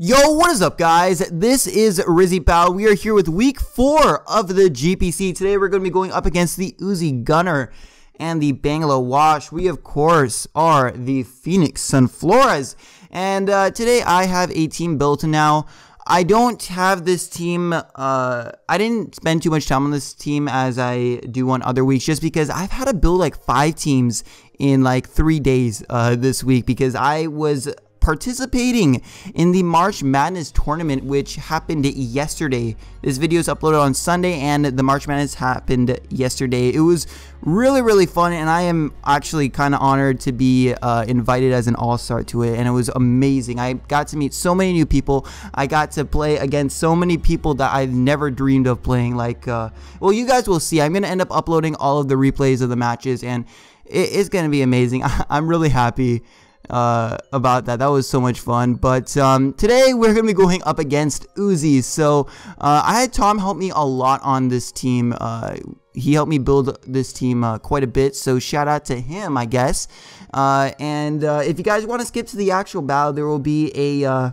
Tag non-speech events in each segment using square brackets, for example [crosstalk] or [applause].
Yo, what is up, guys? This is RizzyPOW. We are here with week four of the GPC. Today, we're going to be going up against the Uzi Gunner and the Bangla Wash. We, of course, are the Phoenix Sunfloras. And uh, today, I have a team built now. I don't have this team. Uh, I didn't spend too much time on this team as I do on other weeks, just because I've had to build like five teams in like three days uh, this week because I was participating in the March Madness tournament, which happened yesterday. This video is uploaded on Sunday, and the March Madness happened yesterday. It was really, really fun, and I am actually kind of honored to be uh, invited as an all-star to it, and it was amazing. I got to meet so many new people. I got to play against so many people that I've never dreamed of playing. Like, uh, well, you guys will see. I'm going to end up uploading all of the replays of the matches, and it's going to be amazing. [laughs] I'm really happy uh, about that. That was so much fun. But um, today we're going to be going up against Uzi. So uh, I had Tom help me a lot on this team. Uh, he helped me build this team uh, quite a bit. So shout out to him, I guess. Uh, and uh, if you guys want to skip to the actual battle, there will be a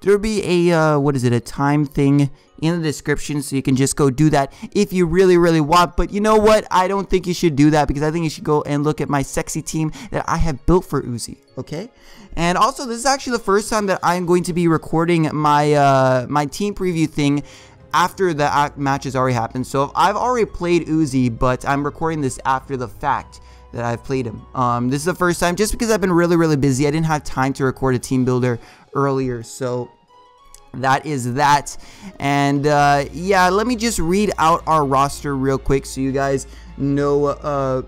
there will be a what is it? A time thing in the description so you can just go do that if you really really want but you know what I don't think you should do that because I think you should go and look at my sexy team that I have built for Uzi okay and also this is actually the first time that I'm going to be recording my uh, my team preview thing after the match has already happened so I've already played Uzi but I'm recording this after the fact that I've played him. Um, this is the first time just because I've been really, really busy. I didn't have time to record a team builder earlier. So that is that. And uh, yeah, let me just read out our roster real quick so you guys know uh,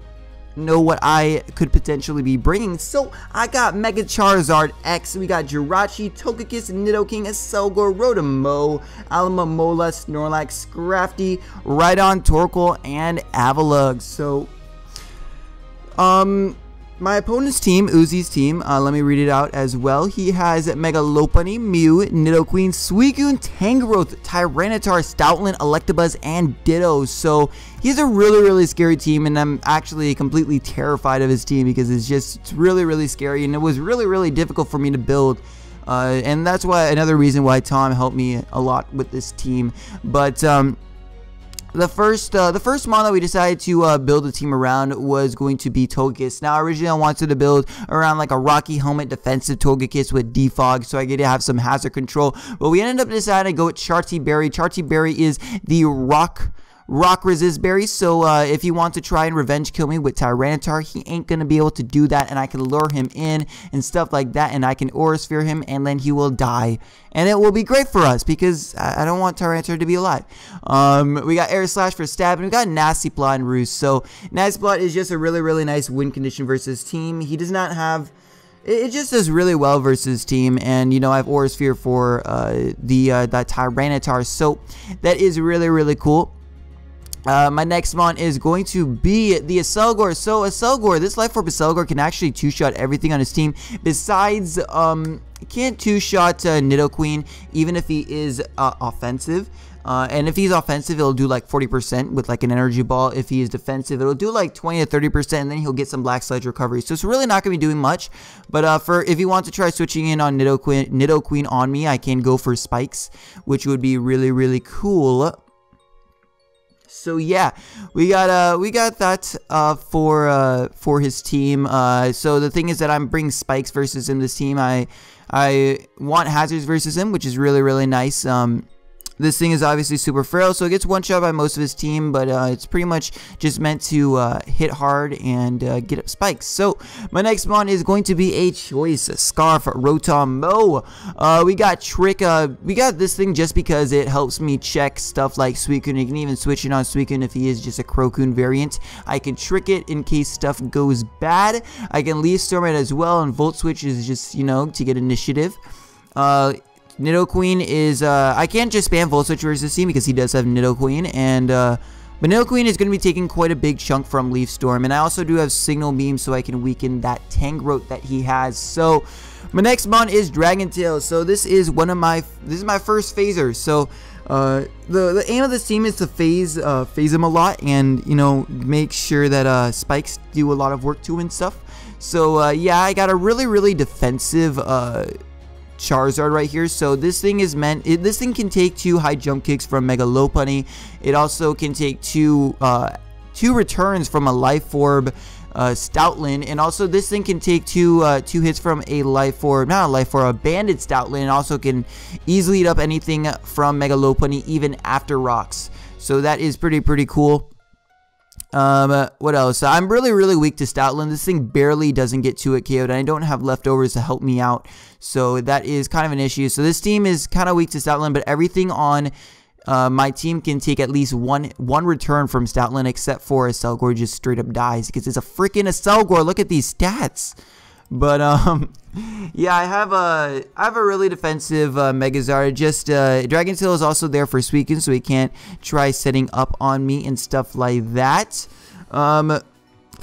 know what I could potentially be bringing. So I got Mega Charizard X, we got Jirachi, Togekiss, Nidoking, Accelgor, Rotom-Mow, Alomomola, Snorlax, Scrafty, Rhydon, Torkoal, and Avalugg. So, um, my opponent's team, Uzi's team, uh, let me read it out as well. He has Mega Lopunny, Mew, Nidoqueen, Suicune, Tangrowth, Tyranitar, Stoutland, Electabuzz, and Ditto. So he's a really, really scary team, and I'm actually completely terrified of his team because it's just it's really, really scary, and it was really, really difficult for me to build. Uh, and that's why another reason why Tom helped me a lot with this team. But um, the first uh, the first model that we decided to uh, build a team around was going to be Togekiss. Now originally I wanted to build around like a Rocky Helmet defensive Togekiss with Defog so I get to have some hazard control. But we ended up deciding to go with Charti Berry. Charti Berry is the rock rock resist berry. So uh, if you want to try and revenge kill me with Tyranitar, he ain't going to be able to do that. And I can lure him in and stuff like that. And I can Aura Sphere him and then he will die. And it will be great for us because I don't want Tyranitar to be alive. Um, we got Air Slash for stab and we got Nasty Plot and Roost. So Nasty Plot is just a really, really nice win condition versus team. He does not have it just does really well versus team and you know I have Aura Sphere for uh, the uh, that Tyranitar so that is really really cool uh, my next mon is going to be the Accelgor. So Accelgor, this Life Orb Accelgor can actually two-shot everything on his team besides, um, can't two-shot uh, Nidoqueen even if he is uh, offensive. Uh, and if he's offensive, it'll do like 40% with like an energy ball. If he is defensive, it'll do like 20 to 30%, and then he'll get some Black Sludge recovery. So it's really not going to be doing much. But uh, for if you want to try switching in on Nidoqueen, Nidoqueen on me, I can go for Spikes, which would be really, really cool. So yeah, we got uh we got that uh for uh for his team. Uh so the thing is that I'm bringing Spikes versus in this team. I I want Hazards versus him, which is really really nice. Um this thing is obviously super frail, so it gets one shot by most of his team, but uh, it's pretty much just meant to uh, hit hard and uh, get up spikes. So my next mon is going to be a choice Scarf Rotom-Mow. Uh, we got Trick. Uh, we got this thing just because it helps me check stuff like Suicune. You can even switch it on Suicune if he is just a CroCune variant. I can trick it in case stuff goes bad. I can Leaf Storm it as well, and Volt Switch is just, you know, to get initiative. Uh, Nidoqueen is, uh, I can't just spam Volt Switch versus team because he does have Nidoqueen, and, uh, but Nidoqueen is going to be taking quite a big chunk from Leaf Storm, and I also do have Signal Beam so I can weaken that Tangrowth that he has, so, my next mon is Dragon Tail, so this is one of my, this is my first phaser, so, uh, the, the aim of this team is to phase, uh, phase him a lot, and, you know, make sure that, uh, spikes do a lot of work to and stuff, so, uh, yeah, I got a really, really defensive, uh, Charizard right here. So this thing is meant, it, this thing can take two high jump kicks from Mega Lopunny. It also can take two, uh, two returns from a Life Orb uh, Stoutland, and also this thing can take two uh, two hits from a life orb, not a life orb, a banded Stoutland, and also can easily eat up anything from Mega Lopunny even after rocks. So that is pretty pretty cool. Um, what else? I'm really, really weak to Stoutland. This thing barely doesn't get to it KO'd, and I don't have leftovers to help me out. So that is kind of an issue. So this team is kind of weak to Stoutland, but everything on uh, my team can take at least one one return from Stoutland, except for Accelgor just straight up dies because it's a freaking Accelgor. Look at these stats. But um, [laughs] yeah, I have a I have a really defensive uh, Megazard. Just uh, Dragon Tail is also there for Suicune, so he can't try setting up on me and stuff like that. Um,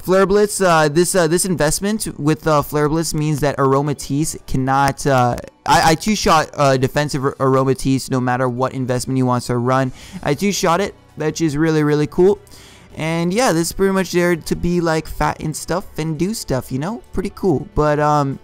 Flare Blitz, uh, this uh, this investment with uh, Flare Blitz means that Aromatisse cannot. Uh, I, I two shot uh, defensive Aromatisse no matter what investment he wants to run. I two shot it, which is really really cool. And yeah, this is pretty much there to be like fat and stuff and do stuff, you know, pretty cool. But um,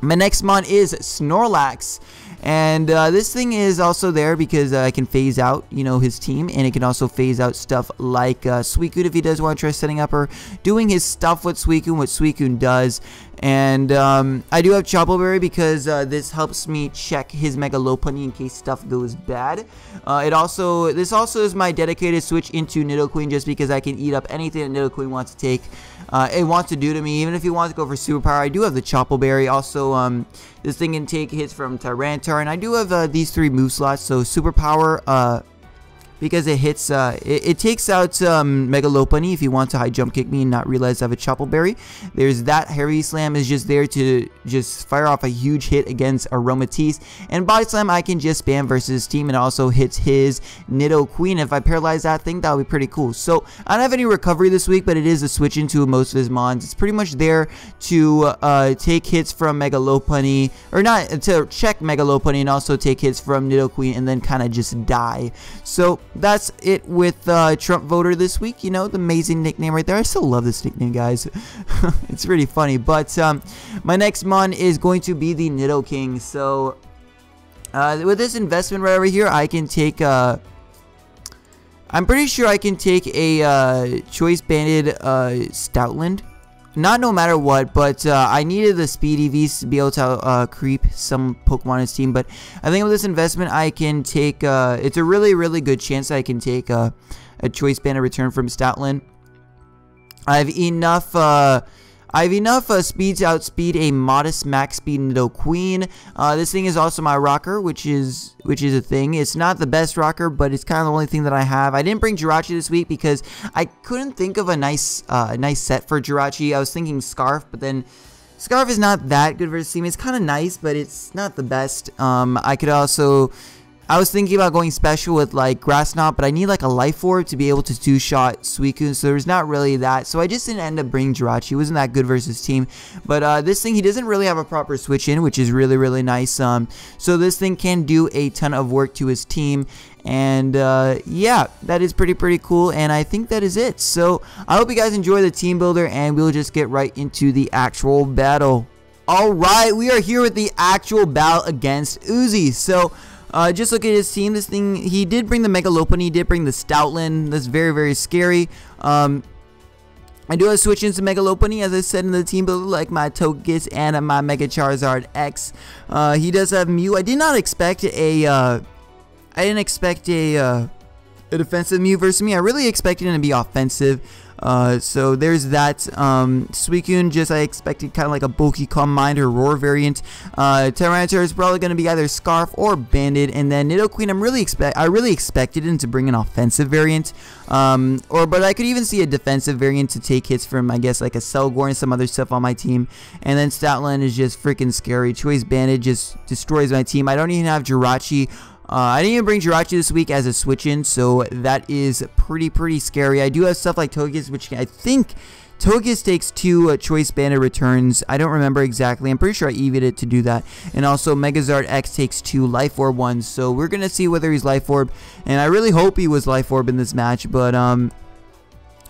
my next mon is Snorlax. And uh, this thing is also there because uh, I can phase out, you know, his team, and it can also phase out stuff like uh, Suicune if he does want to try setting up or doing his stuff with Suicune, what Suicune does. And um, I do have Chople Berry because uh, this helps me check his Mega Lopunny in case stuff goes bad. Uh, it also This also is my dedicated switch into Nidoqueen just because I can eat up anything that Nidoqueen wants to take. Uh, it wants to do to me, even if he wants to go for Superpower. I do have the Chople Berry. Also, um, this thing can take hits from Tyranitar. And I do have uh, these three move slots. So Superpower, uh, because it hits, uh, it, it, takes out um, Mega Lopunny if you want to high jump kick me and not realize I have a Chople Berry. There's that. Heavy Slam is just there to just fire off a huge hit against Aromatisse. And Body Slam I can just spam versus team and also hits his Nidoqueen. If I paralyze that thing, that would be pretty cool. So I don't have any recovery this week, but it is a switch into most of his mons. It's pretty much there to uh, take hits from Mega Lopunny, or not, to check Mega Lopunny and also take hits from Nidoqueen and then kind of just die. So that's it with uh, Trump voter this week. You know, the amazing nickname right there. I still love this nickname, guys. [laughs] it's really funny. But um, my next mon is going to be the Nidoking. So uh, with this investment right over here, I can take... Uh, I'm pretty sure I can take a uh, Choice Banded uh, Stoutland not no matter what, but uh, I needed the speed EVs to be able to uh, creep some Pokemon in his team. But I think with this investment, I can take. Uh, it's a really, really good chance that I can take uh, a choice band of return from Stoutland. I have enough I have enough uh, speed to outspeed a modest max speed Nidoqueen. Uh, this thing is also my rocker, which is which is a thing. It's not the best rocker, but it's kind of the only thing that I have. I didn't bring Jirachi this week because I couldn't think of a nice uh, nice set for Jirachi. I was thinking Scarf, but then Scarf is not that good versus team. It's kind of nice, but it's not the best. Um, I could also I was thinking about going special with like Grass Knot, but I need like a Life Orb to be able to two-shot Suicune, so there's not really that. So I just didn't end up bringing Jirachi. He wasn't that good versus team. But uh, this thing, he doesn't really have a proper switch in, which is really, really nice. Um, so this thing can do a ton of work to his team. And uh, yeah, that is pretty, pretty cool. And I think that is it. So I hope you guys enjoy the team builder, and we'll just get right into the actual battle. Alright, we are here with the actual battle against Uzi. So uh, just look at his team. This thing, he did bring the Mega Lopunny. He did bring the Stoutland. That's very, very scary. Um, I do have switch into Mega Lopunny, as I said in the team builder, like my Togekiss and my Mega Charizard X. Uh, he does have Mew. I did not expect a, uh, I didn't expect a, uh, a defensive Mew versus me. I really expected him to be offensive. Uh, so there's that. Um, Suicune, just I expected kind of like a bulky Calm Mind or Roar variant. Uh, Tyranitar is probably going to be either Scarf or Banded, and then Nidoqueen, I'm really expect I really expected him to bring an offensive variant, um, or but I could even see a defensive variant to take hits from I guess like Accelgor and some other stuff on my team, and then Stoutland is just freaking scary. Choice Banded just destroys my team. I don't even have Jirachi uh, I didn't even bring Jirachi this week as a switch-in, so that is pretty, pretty scary. I do have stuff like Togekiss, which I think Togekiss takes two uh, Choice Banded returns. I don't remember exactly. I'm pretty sure I EV'd it to do that. And also Megazard X takes two Life Orb ones. So we're going to see whether he's Life Orb. And I really hope he was Life Orb in this match. But um,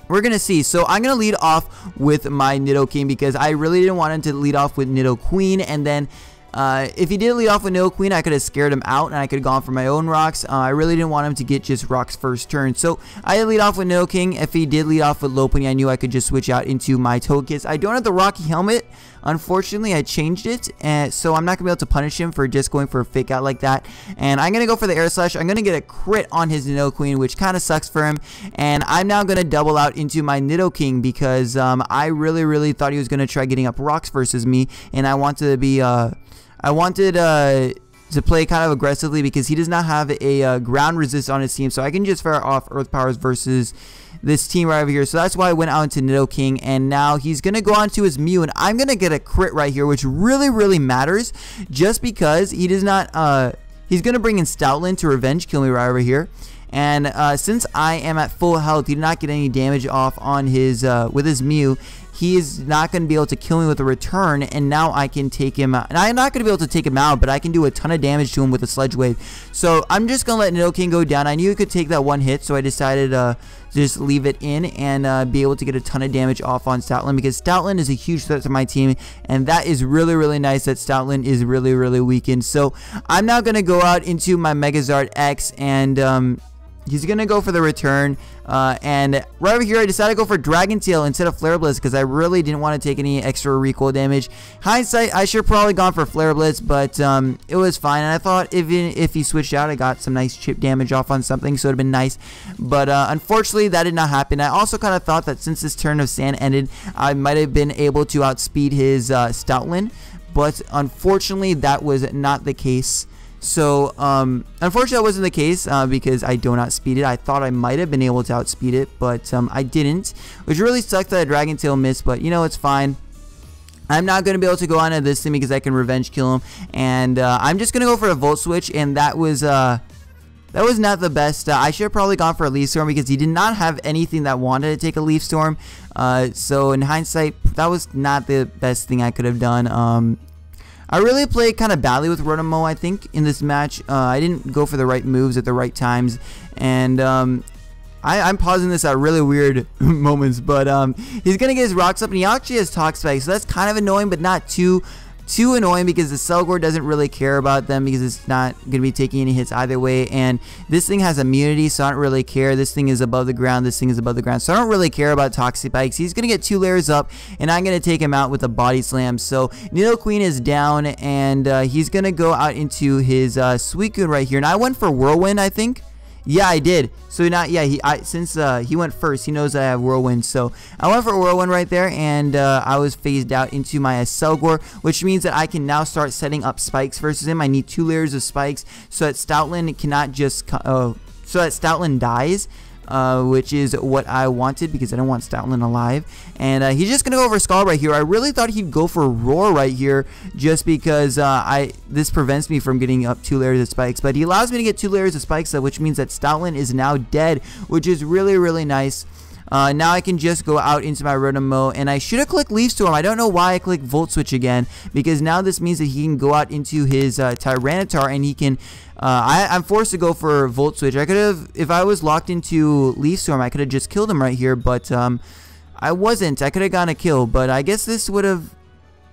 we're going to see. So I'm going to lead off with my Nidoking because I really didn't want him to lead off with Nidoqueen. And then Uh, if he did lead off with Nidoqueen, I could have scared him out and I could have gone for my own rocks. Uh, I really didn't want him to get just rocks first turn. So I lead off with Nidoking. If he did lead off with Lopunny, I knew I could just switch out into my Togekiss. I don't have the Rocky Helmet. Unfortunately, I changed it, and so I'm not going to be able to punish him for just going for a fake out like that. And I'm going to go for the Air Slash. I'm going to get a crit on his Nidoqueen, which kind of sucks for him. And I'm now going to double out into my Nidoking because um, I really, really thought he was going to try getting up rocks versus me, and I wanted to be... Uh, I wanted uh, to play kind of aggressively because he does not have a uh, ground resist on his team. So I can just fire off Earth Powers versus this team right over here. So that's why I went out into Nidoking. And now he's going to go on to his Mew. And I'm going to get a crit right here, which really, really matters. Just because he does not... Uh, he's going to bring in Stoutland to revenge kill me right over here. And uh, since I am at full health, he did not get any damage off on his uh, with his Mew he is not going to be able to kill me with a return, and now I can take him out. And I'm not going to be able to take him out, but I can do a ton of damage to him with a Sludge Wave. So I'm just going to let Nidoking go down. I knew he could take that one hit, so I decided uh, to just leave it in and uh, be able to get a ton of damage off on Stoutland because Stoutland is a huge threat to my team, and that is really, really nice that Stoutland is really, really weakened. So I'm now going to go out into my Megazard X and... Um, He's going to go for the return. Uh, and right over here, I decided to go for Dragon Tail instead of Flare Blitz because I really didn't want to take any extra recoil damage. Hindsight, I should have probably gone for Flare Blitz, but um, it was fine. And I thought even if he switched out, I got some nice chip damage off on something, so it would have been nice. But uh, unfortunately, that did not happen. I also kind of thought that since this turn of Sand ended, I might have been able to outspeed his uh, Stoutland. But unfortunately, that was not the case. So, um, unfortunately, that wasn't the case uh, because I do not speed it. I thought I might have been able to outspeed it, but um, I didn't, which really sucked that Dragon Tail missed, but you know, it's fine. I'm not going to be able to go on to this thing because I can revenge kill him, and uh, I'm just going to go for a Volt Switch, and that was... Uh, that was not the best. Uh, I should have probably gone for a Leaf Storm because he did not have anything that wanted to take a Leaf Storm. Uh, so in hindsight, that was not the best thing I could have done. Um, I really played kind of badly with Rotom-Mow, I think, in this match. Uh, I didn't go for the right moves at the right times, and um, I, am pausing this at really weird [laughs] moments, but um, he's going to get his rocks up, and he actually has Toxapex, so that's kind of annoying, but not too too annoying because the Accelgor doesn't really care about them because it's not going to be taking any hits either way. And this thing has immunity, so I don't really care. This thing is above the ground. This thing is above the ground. So I don't really care about Toxic Spikes. He's going to get two layers up, and I'm going to take him out with a Body Slam. So Nidoqueen is down, and uh, he's going to go out into his uh, Suicune right here. And I went for Whirlwind, I think. Yeah, I did. So not yeah. He I since uh, he went first, he knows I have whirlwind. So I went for whirlwind right there, and uh, I was phased out into my Accelgor, which means that I can now start setting up spikes versus him. I need two layers of spikes so that Stoutland cannot just uh, so that Stoutland dies uh, which is what I wanted because I don't want Stoutland alive. And uh, he's just going to go for Scald right here. I really thought he'd go for Roar right here just because uh, I this prevents me from getting up two layers of spikes. But he allows me to get two layers of spikes, which means that Stoutland is now dead, which is really, really nice. Uh, now I can just go out into my Rotom-Mow, and I should have clicked Leaf Storm. I don't know why I clicked Volt Switch again, because now this means that he can go out into his uh, Tyranitar, and he can... Uh, I, I'm forced to go for Volt Switch. I could have, if I was locked into Leaf Storm, I could have just killed him right here, but um, I wasn't. I could have gotten a kill, but I guess this would have...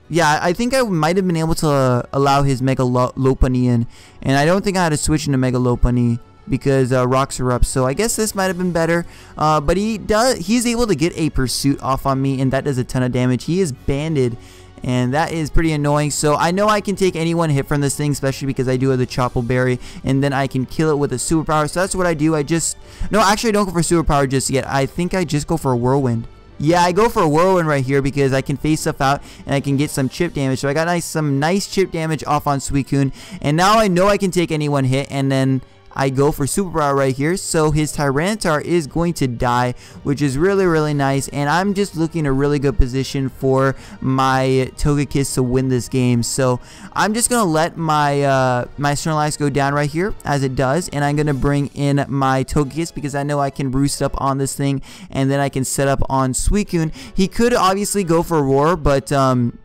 Yeah, I think I might have been able to uh, allow his Mega Lopunny in, and I don't think I had to switch into Mega Lopunny because uh, rocks are up. So I guess this might have been better. Uh, but he does he's able to get a pursuit off on me, and that does a ton of damage. He is banded. And that is pretty annoying. So I know I can take any one hit from this thing, especially because I do have the Chople Berry. And then I can kill it with a superpower. So that's what I do. I just... No, actually I don't go for superpower just yet. I think I just go for a Whirlwind. Yeah, I go for a Whirlwind right here because I can face stuff out and I can get some chip damage. So I got nice, some nice chip damage off on Suicune. And now I know I can take any one hit and then I go for Super Power right here. So his Tyranitar is going to die, which is really, really nice. And I'm just looking a really good position for my Togekiss to win this game. So I'm just going to let my uh, my Snorlax go down right here as it does. And I'm going to bring in my Togekiss because I know I can roost up on this thing. And then I can set up on Suicune. He could obviously go for Roar, but... Um,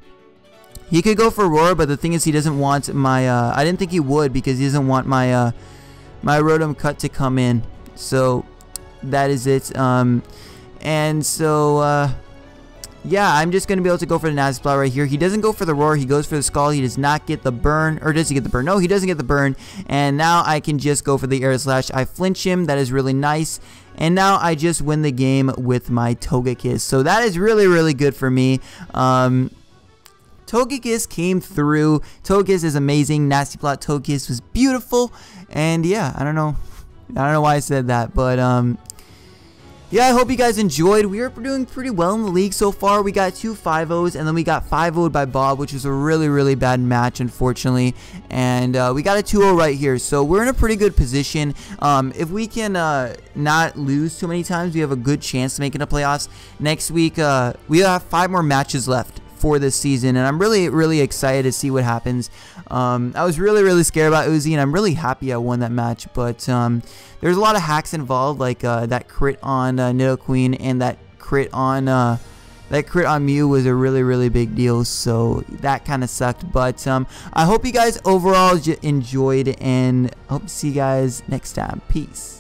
he could go for Roar, but the thing is he doesn't want my, uh, I didn't think he would because he doesn't want my, uh, my Rotom cut to come in. So that is it. Um, and so uh, yeah, I'm just going to be able to go for the Nasty Plot right here. He doesn't go for the Roar. He goes for the Scald. He does not get the burn. Or does he get the burn? No, he doesn't get the burn. And now I can just go for the Air Slash. I flinch him. That is really nice. And now I just win the game with my Togekiss. So that is really, really good for me. Um, Togekiss came through. Togekiss is amazing. Nasty Plot Togekiss was beautiful. And yeah, I don't know. I don't know why I said that. But um, yeah, I hope you guys enjoyed. We are doing pretty well in the league so far. We got two 5-0s, and then we got 5-0'd by Bob, which was a really, really bad match, unfortunately. And uh, we got a 2-0 right here, so we're in a pretty good position. Um, if we can uh, not lose too many times, we have a good chance to making the playoffs. Next week, uh, we have five more matches left for this season, and I'm really, really excited to see what happens. Um, I was really, really scared about Uzi, and I'm really happy I won that match, but um, there's a lot of hacks involved, like uh, that crit on uh, Nidoqueen and that crit on... Uh, that crit on Mew was a really, really big deal, so that kind of sucked. But um, I hope you guys overall enjoyed, and hope to see you guys next time. Peace.